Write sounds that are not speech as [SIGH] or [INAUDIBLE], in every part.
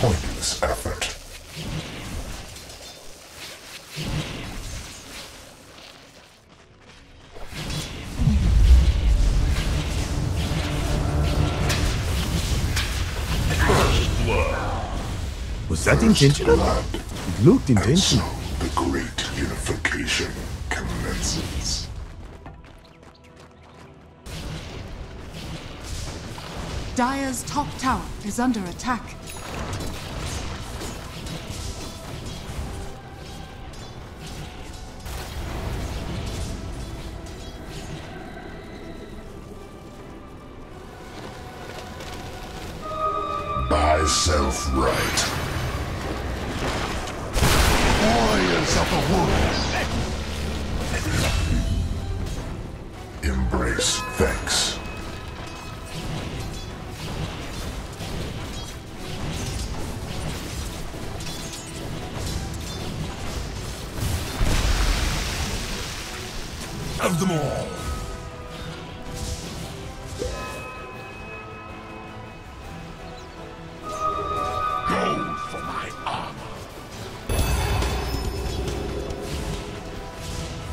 pointless effort. Was that First intentional? Blood. It looked intentional. And so the great unification commences. Dire's top tower is under attack. Buy self-right. Warriors of the wood. Embrace thanks. Of them all.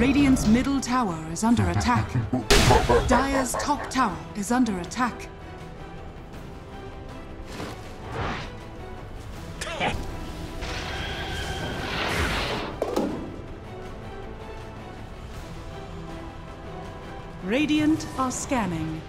Radiant's middle tower is under attack. Dire's top tower is under attack. Radiant are scanning.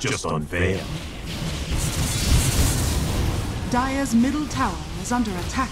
Just unfair. Dire's middle tower is under attack.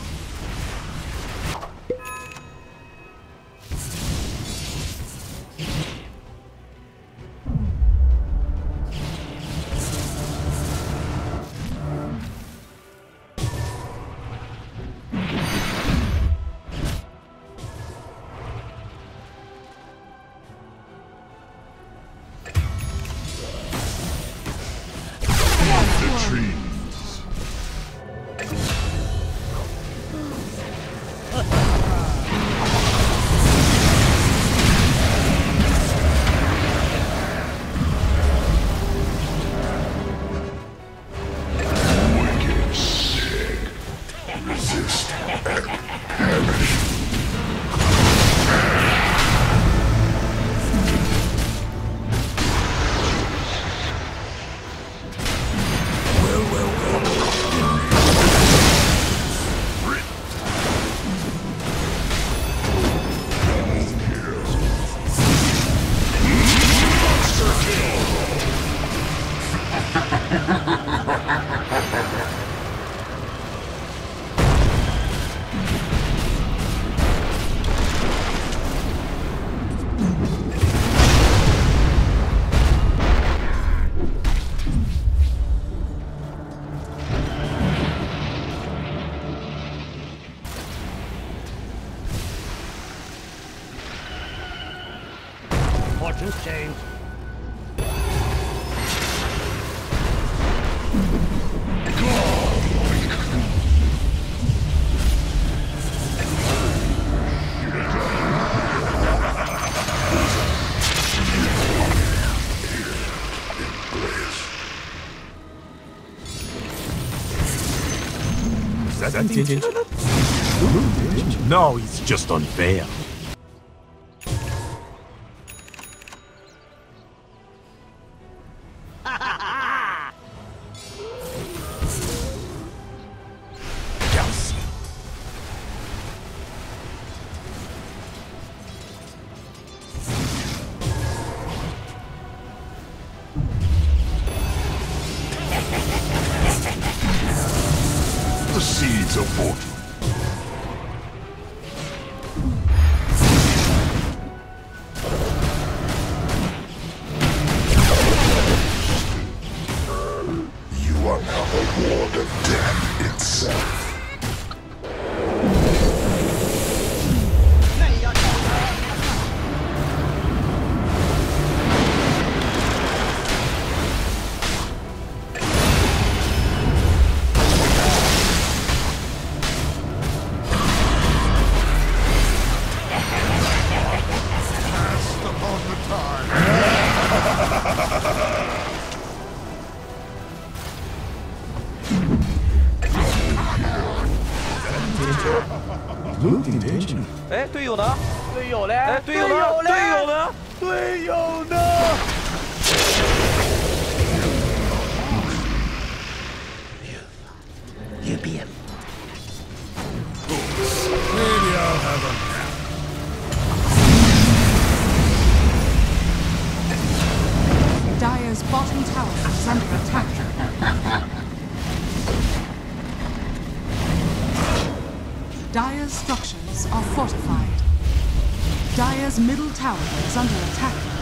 Is that intentional? Looked intentional. No, it's just unfair. [LAUGHS] Seeds 哎，队友呢？队友嘞？哎，队友呢？队友呢？队友呢？Dire's structures are fortified. Dire's middle tower is under attack.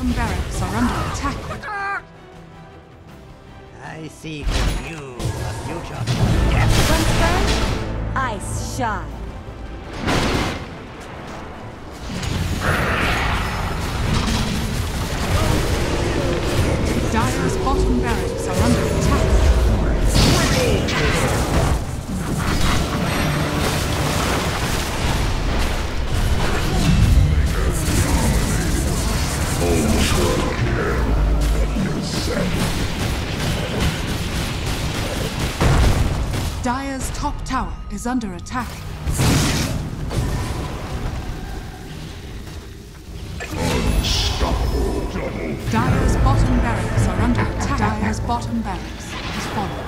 Bottom barracks are under attack. I see for you a future. Sunspur, ice shine. Dire's bottom barracks are under attack. Is under attack. Dire's bottom barracks are under attack. Dire's bottom barracks has fallen.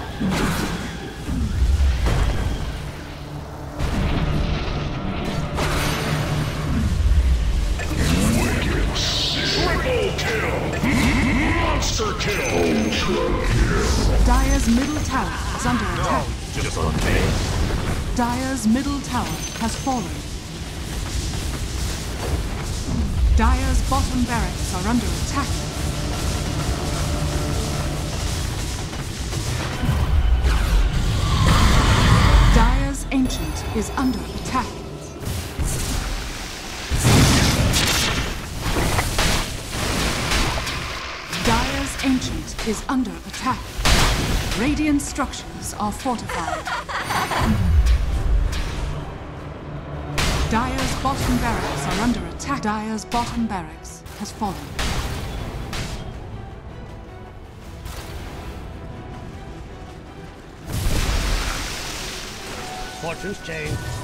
Monster kill. Dire's middle tower is under attack. Just unfair. Dire's middle tower has fallen. Dire's bottom barracks are under attack. Dire's ancient is under attack. Dire's ancient is under attack. Radiant structures are fortified. [LAUGHS] Dire's bottom barracks are under attack. Dire's bottom barracks has fallen. Fortune's changed.